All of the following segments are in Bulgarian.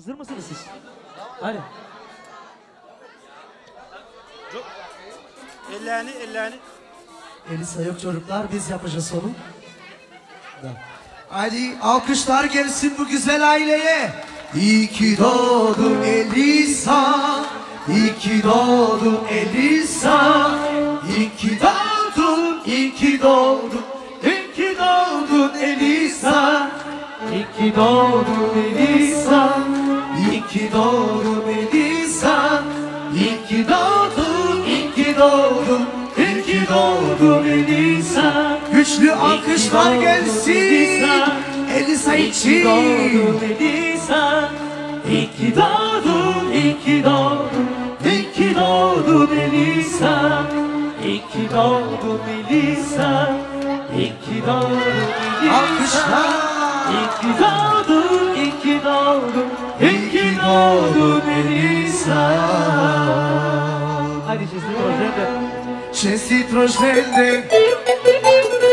Hazır mısınız siz? Hadi. Ellerini, ellerini. Elisa yok çocuklar biz yapacağız onu. Da. Hadi alkışlar gelsin bu güzel aileye. İyi ki doğdun Elisa. İyi ki doğdun Elisa. İyi ki doğdun, iyi ki doğdun. İyi ki doğdun Elisa. İyi ki doğdun Elisa. İyi ki doğdun Elisa. İyi ki doğdun, iyi ki doğdun. İyi ki doğdun Elisa. Güçlü alkışlar gelsin. Elisa için. Elisa. İyi ki doğdun, iyi ki doğdun. İyi ki doğdun Elisa. İyi ki doğdun Elisa. İyi ki doğdun Elisa. Alkışlar. İyi ki doğdun, iyi ki doğdun. İyi godun e nisa Hajde që si trojshende Që si trojshende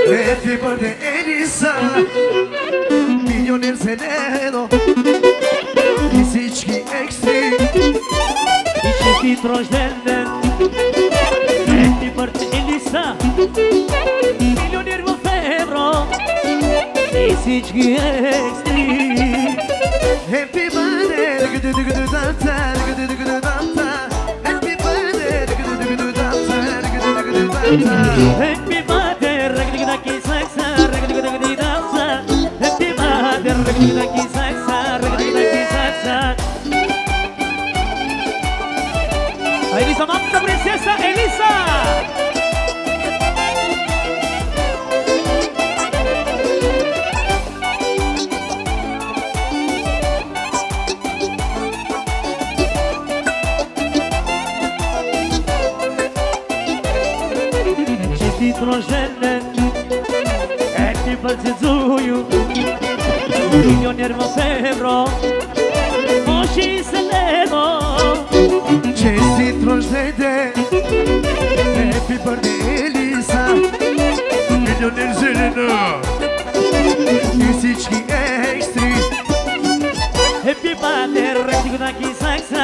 Reti për të e nisa Milioner se nedo Fizički ekstri I që si trojshende Reti për të e nisa Milioner vë febro. Fizički ekstri Happy birthday Güdü güdü danser Güdü güdü danser Happy birthday Güdü güdü danser Güdü güdü danser Happy birthday Güdü güdü ki saksa Güdü güdü güdü danser Happy birthday Güdü güdü ki saksa Güdü güdü ki saksa Elisa Mata Princesa Elisa milioner mu febro Moshi se lemo Česti trojzede Happy birthday Elisa. Milioner zelena Yüzüçki ekstri Happy birthday Rekti kudan ki saksı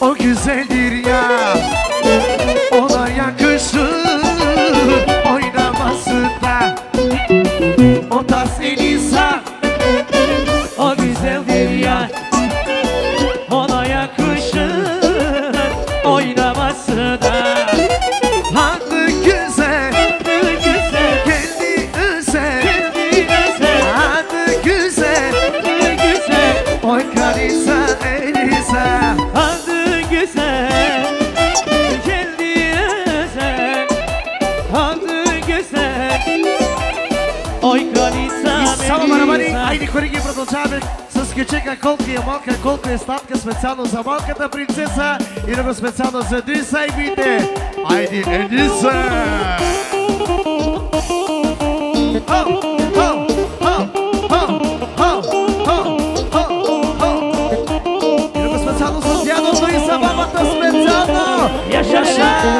o güzeldir ya. чека колко е малка, колко е сладка, специално за малката принцеса и друго специално за Диса и Бите. Айди, Едиса! Oh, oh, oh, oh, oh, oh, oh. И друго специално за дядото и за бабата специално! Яша! Яша!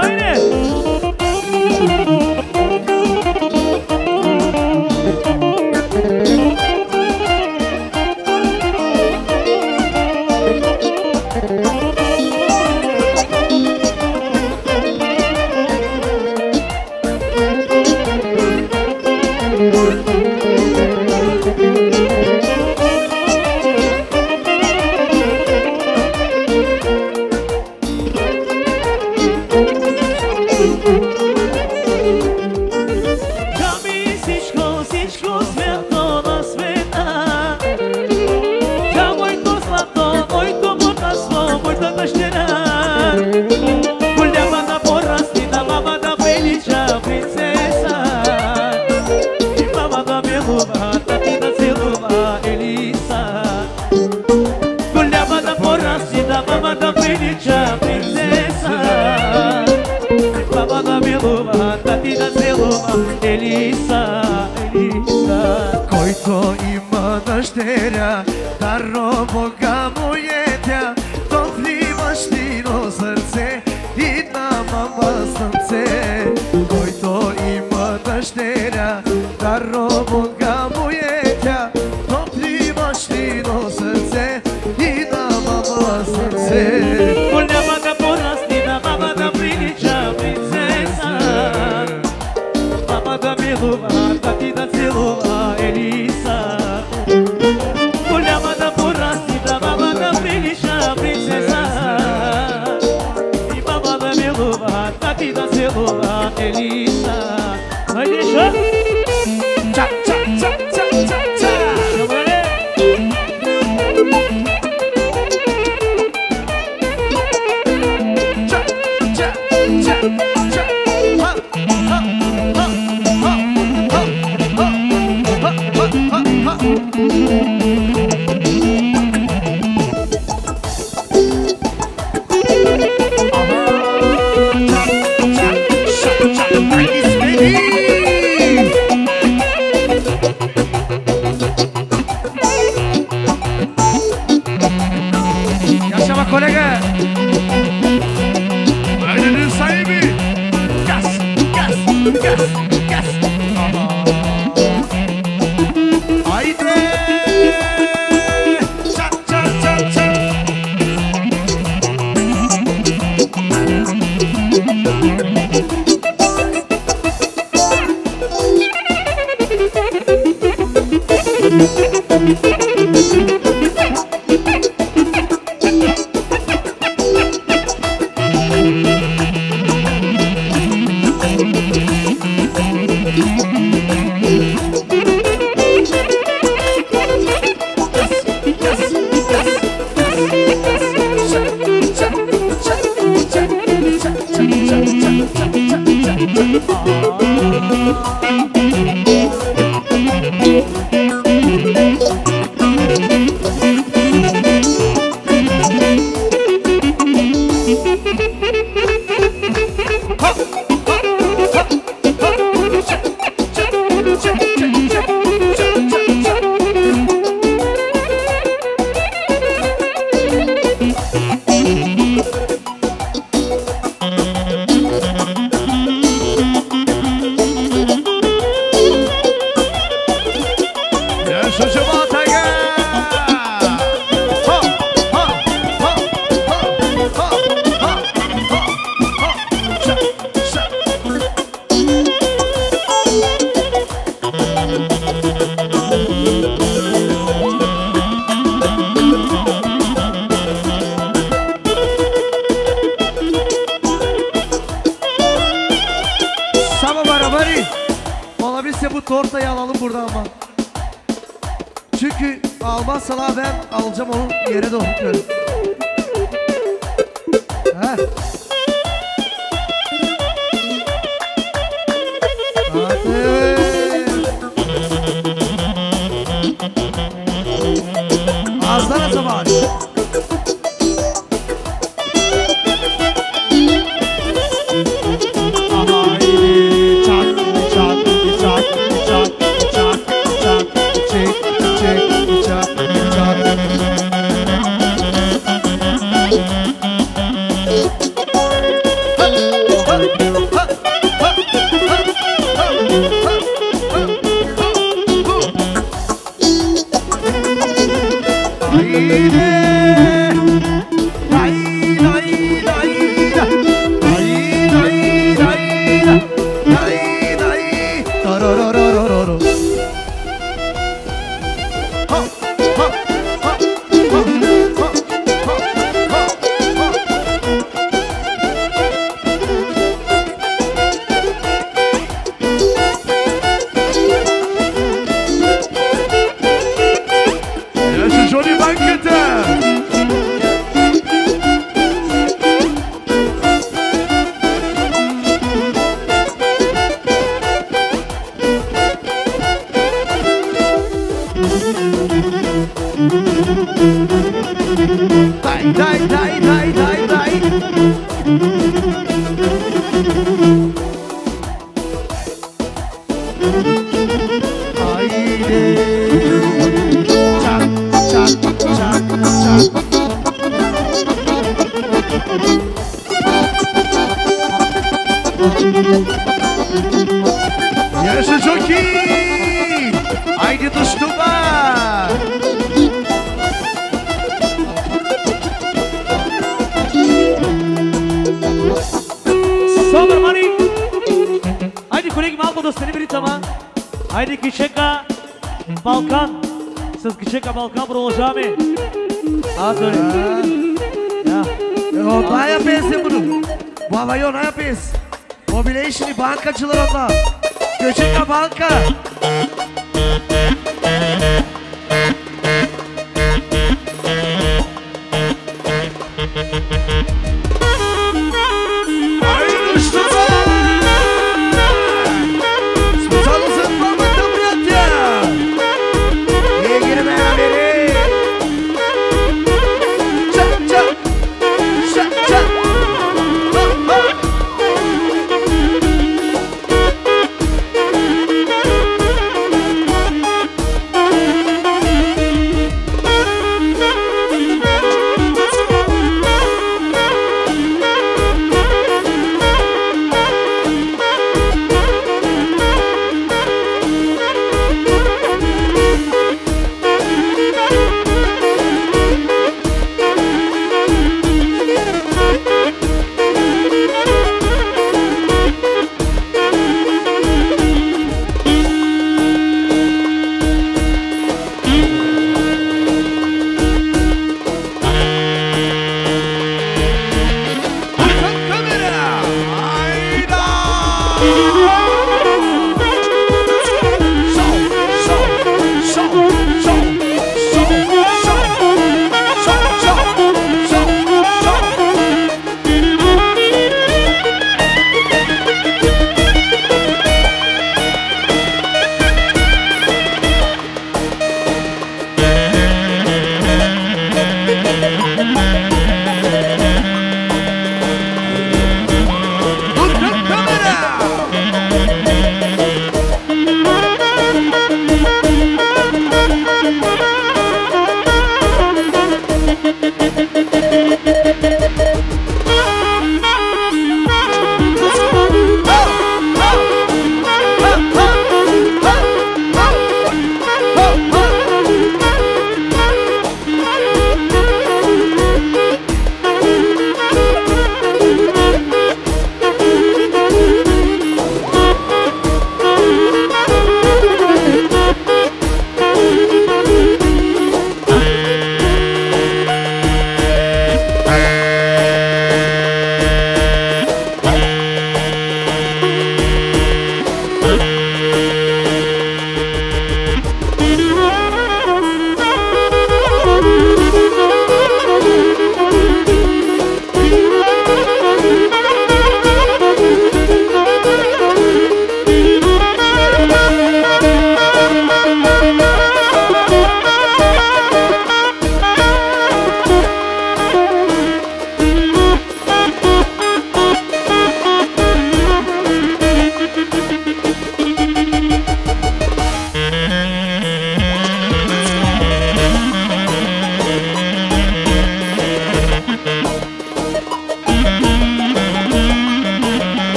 おい Danke dir!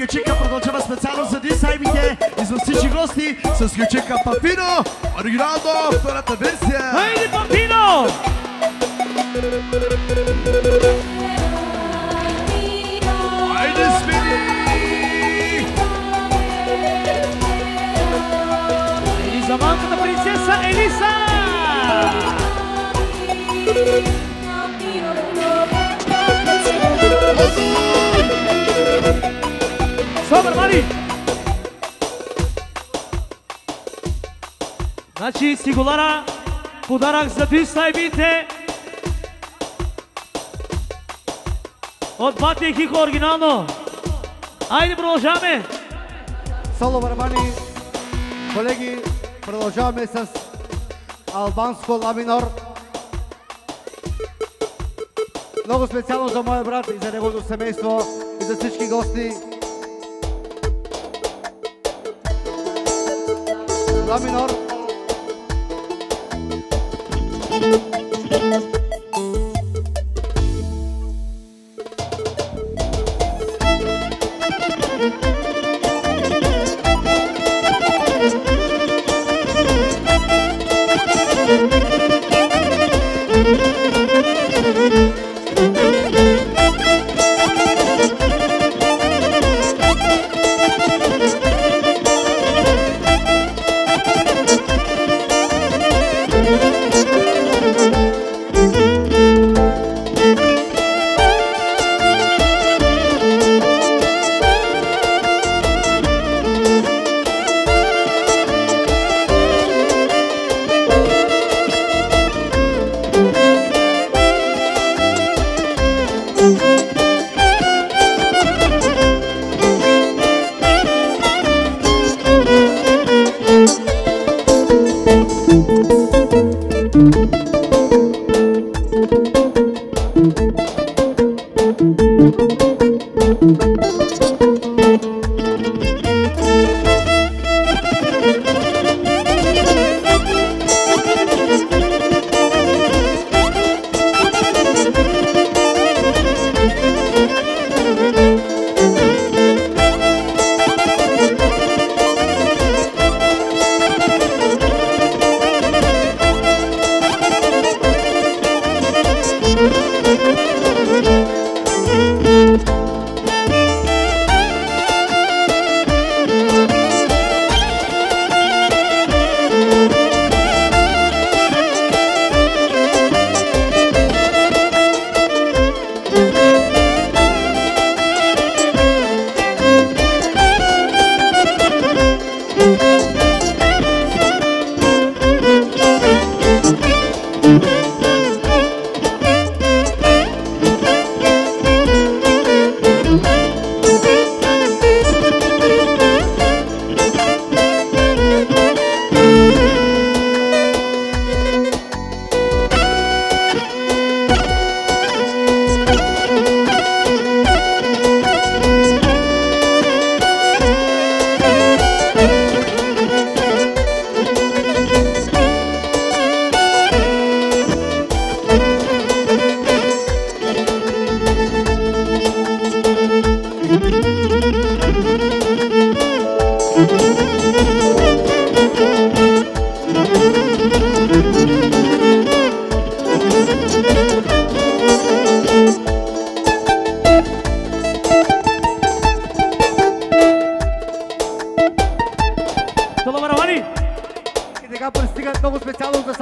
Ключика продължава специално за дисайбите и за всички гости с Ключика Папино, оригинално втората версия. Хайде, Папино! Хайде, смени! И за малката принцеса Елиса! Thank you. Вървали! Значи Сигулара, подарък за ди сайбите. От Бати Хихо оригинално. Айде продължаваме. Соло Вървали, колеги, продължаваме с албанско ламинор. Много специално за моя брат и за неговото семейство и за всички гости. do, la menor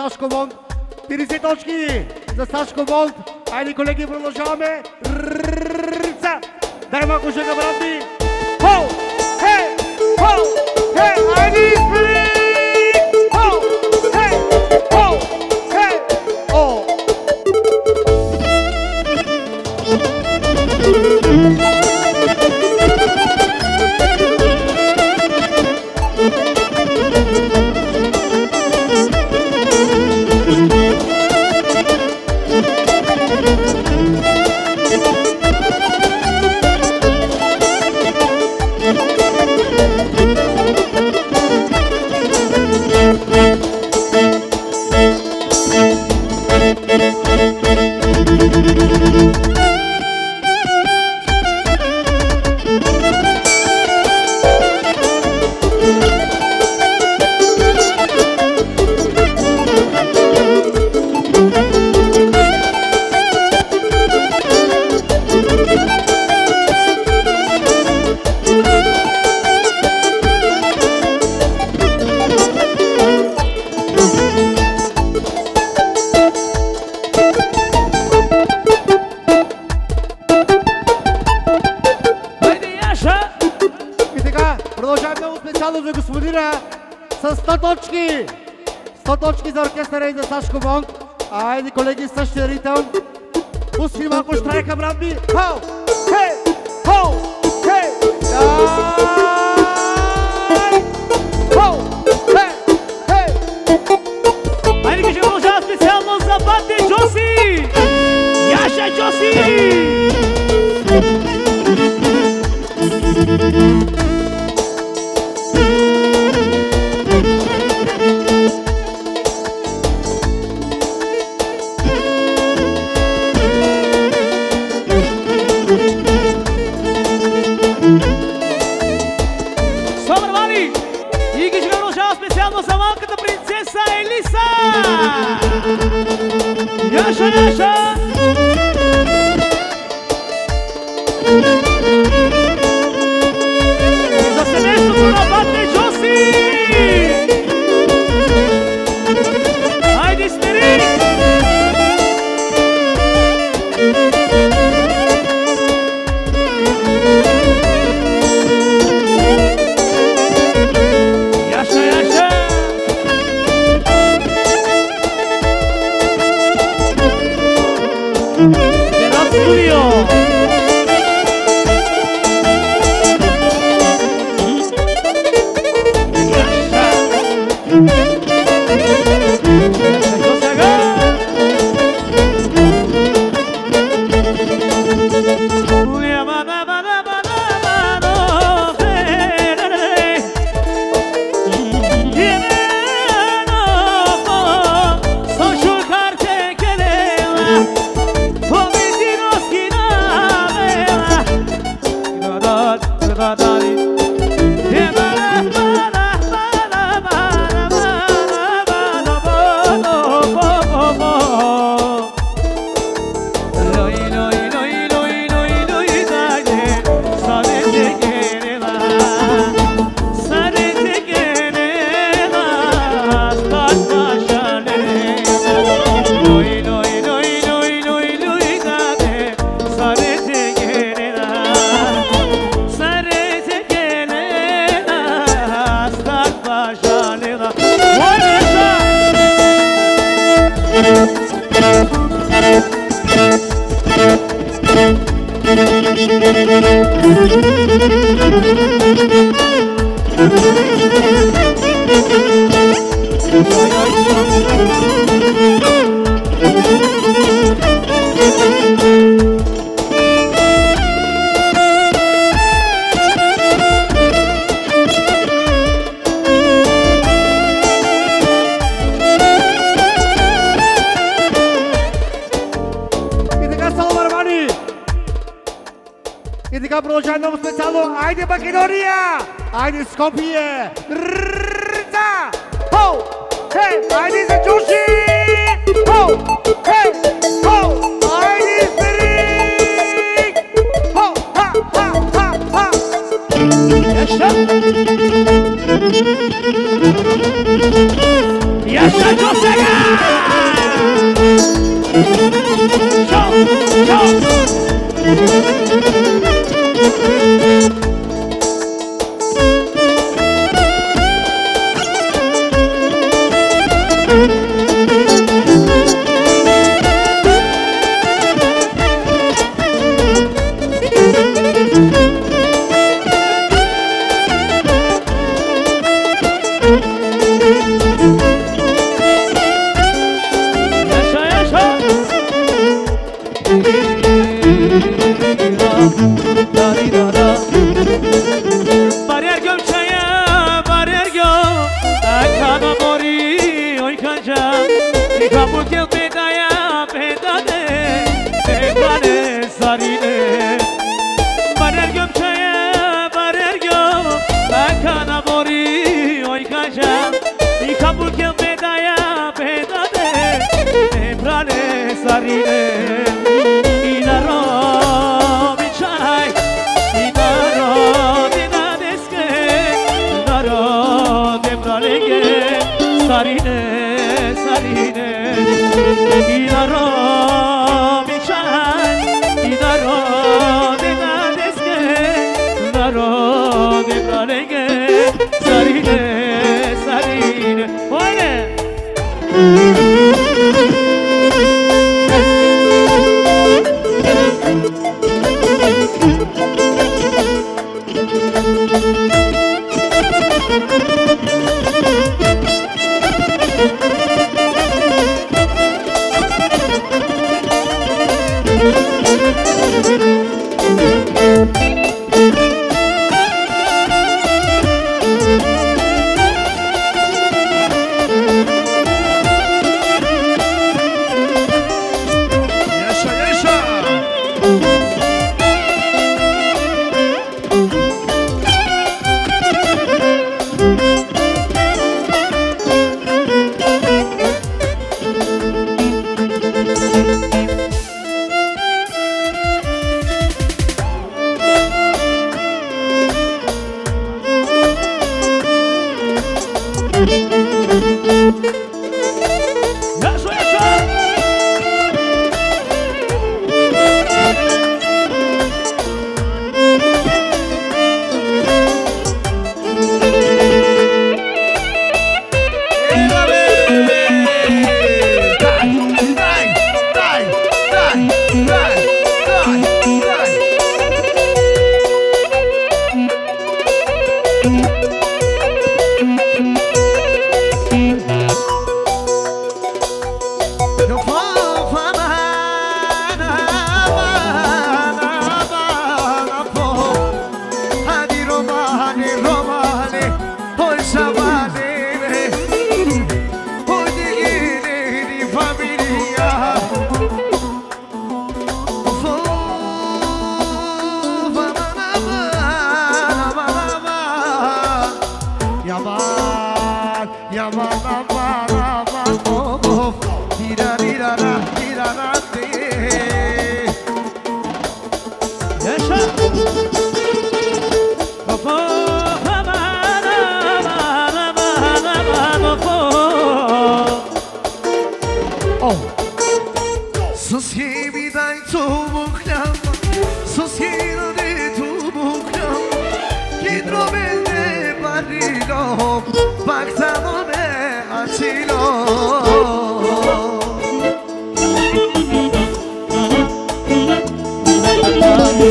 Сашко Бонд. 50 точки за Сашко Бонд. Айде, колеги, продължаваме. Ai, Ajde kolegi sa Šćeritom, pustimo ako štrajka, bratbi, hao, hej, Ai! hej, daj, hey, hej, hej. Ajde, kažemo já specijalno za Bate Josi, acha, Josi.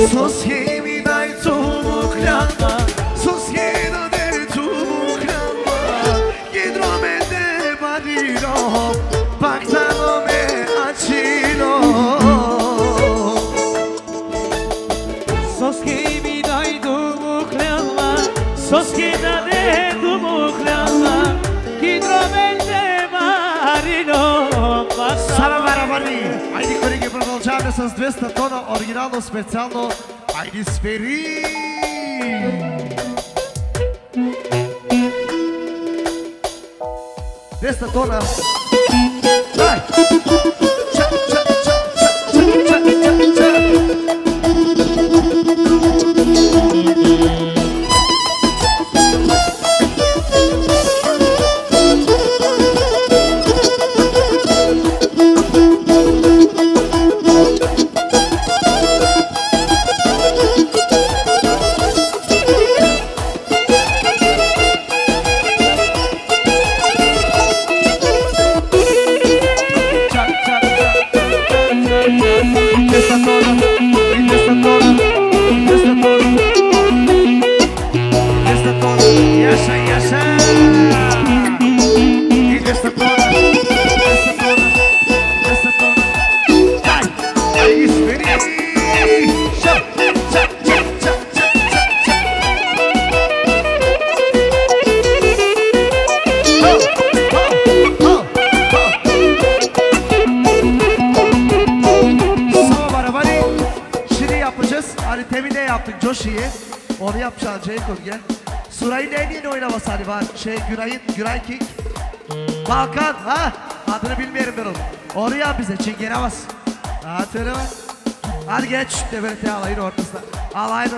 Christmas here. с 200 тона, оригинално, специално. Айде спери! Десна тона. Suray'ın en yeni oynaması hani var. Şey Güray'ın, Güray King. Balkan ha. Adını bilmiyorum ben onu. Oraya bize çingene bas. Ha söyle. Hadi geç de böyle te alayın ortasına. Alayın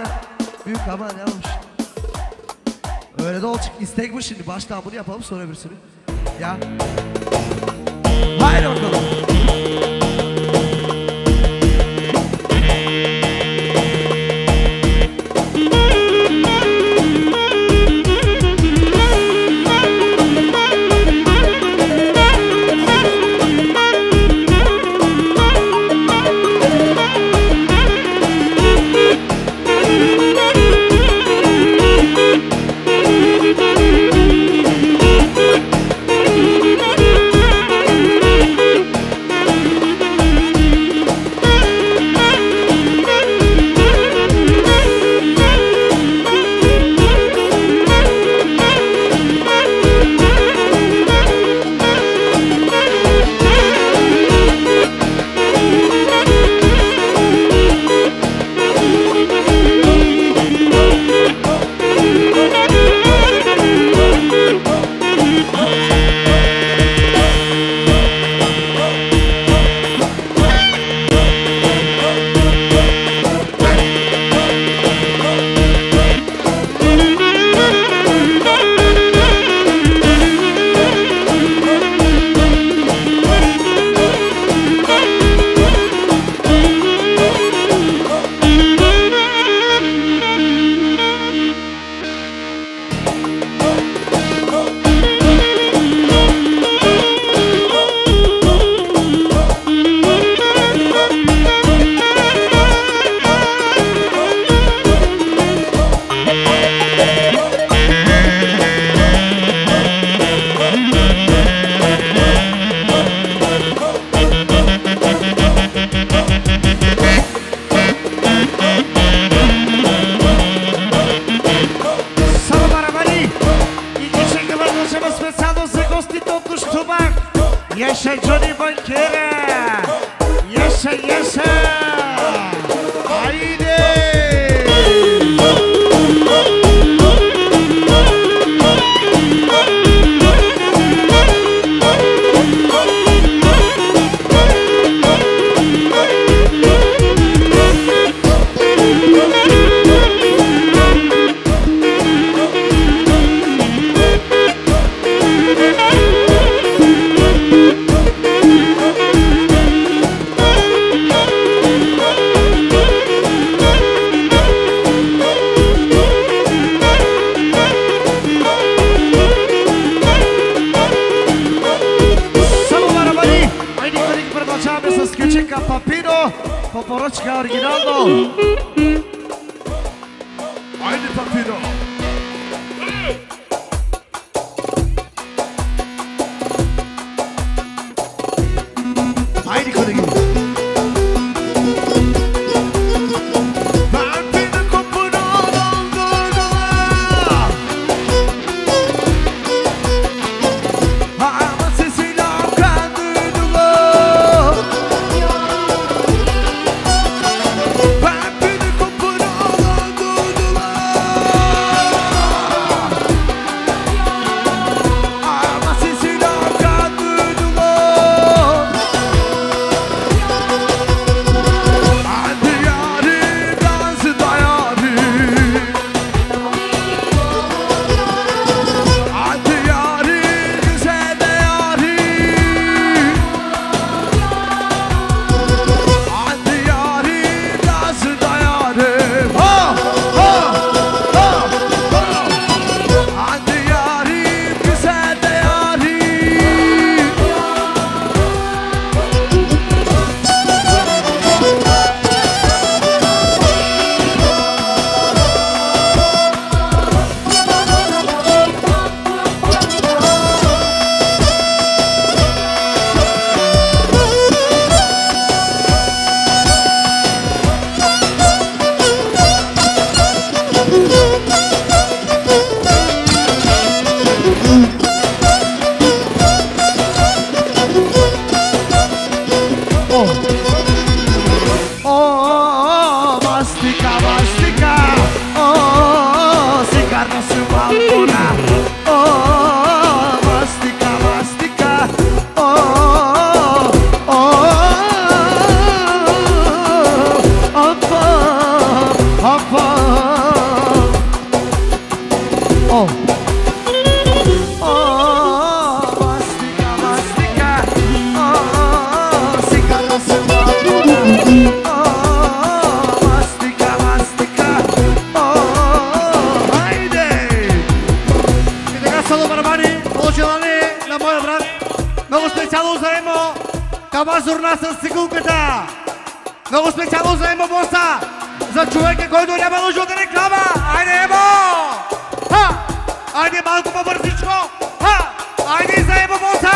büyük ama ne olmuş. Öyle de olacak. İstek bu şimdi. Baştan bunu yapalım sonra öbürsünü. Ya. Haydi bakalım. музиката. Много специално за Емо Боса, за човека, който няма нужда от реклама. Айде, Емо! Ха! Айде малко по-бързичко! Ха! Айде за Емо Боса!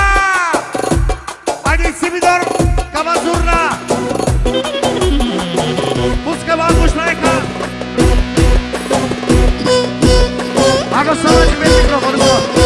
Айде, Симидор Камазурна! Пуска малко шлайка! Ако съм на живе микрофон,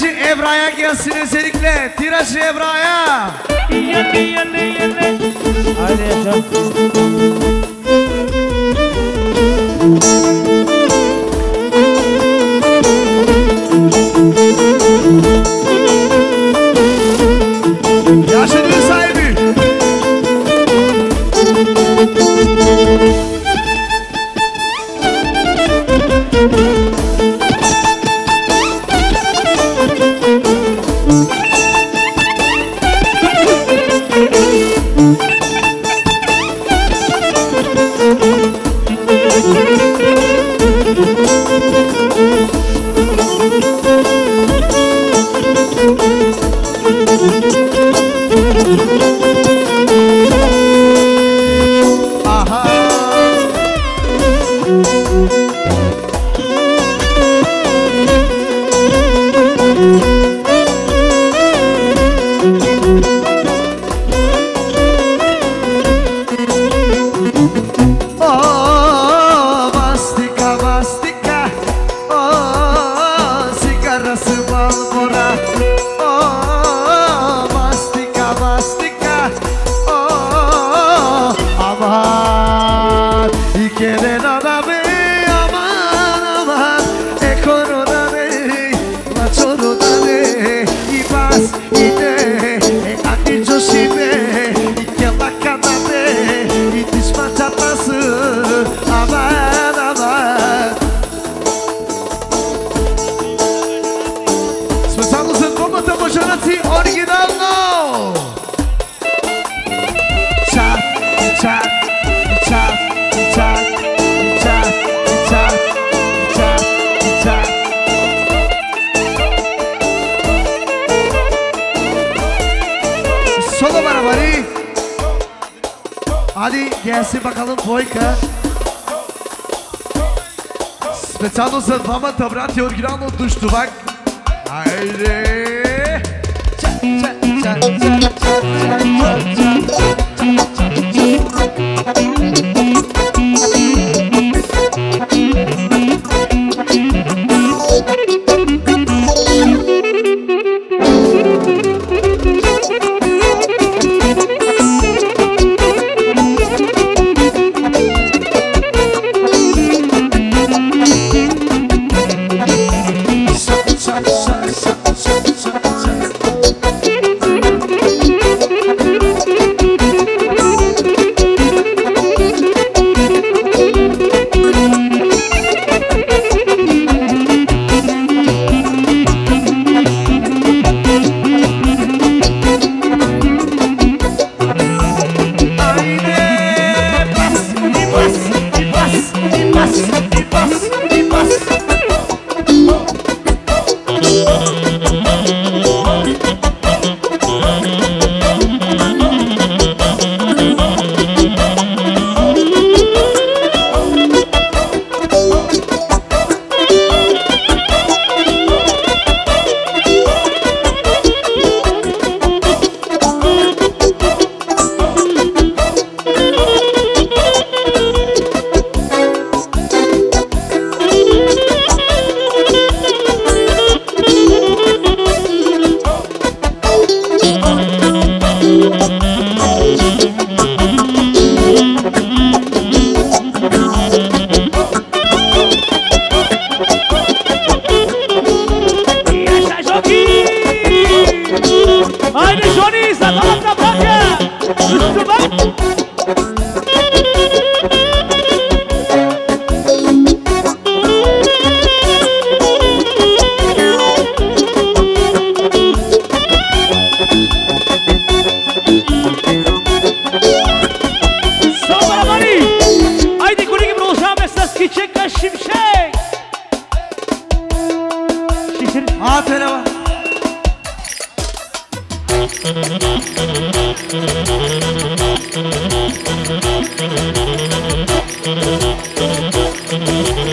gente, é Brian aqui assim.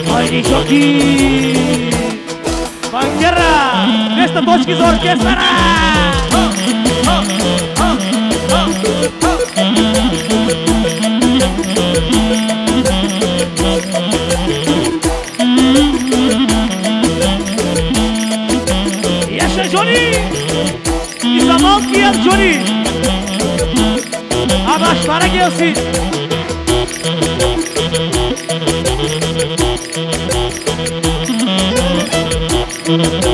Fajni Joki! Bandiera! Nesta toczki z orkiestra! Jeszcze Johnny! I za mąki jest Johnny! A masz parę giełsy! Mm-hmm.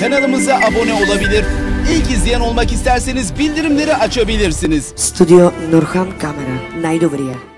kanalımıza abone olabilir. İlk izleyen olmak isterseniz bildirimleri açabilirsiniz. Stüdyo Nurhan Kamera, Naidovriya.